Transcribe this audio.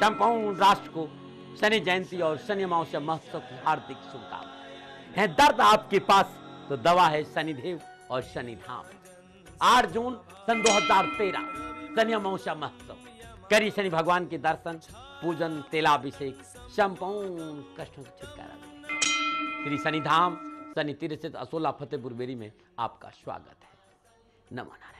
संपूर्ण राष्ट्र को शनि जयंती और शनि अमावस्या महोत्सव की हार्दिक शुभकामनाएँ। है दर्द आपके पास तो दवा है शनिदेव और शनि धाम आठ जून सन 2013 शनि अमावस्या महोत्सव। करी शनि भगवान के दर्शन, पूजन, तेलाभिषेक संपूर्ण कष्टों से छुटकारा श्री शनि धाम शनि तीर्थ स्थित असोला फतेहपुर बेरी में आपका स्वागत है। नमो नारायण।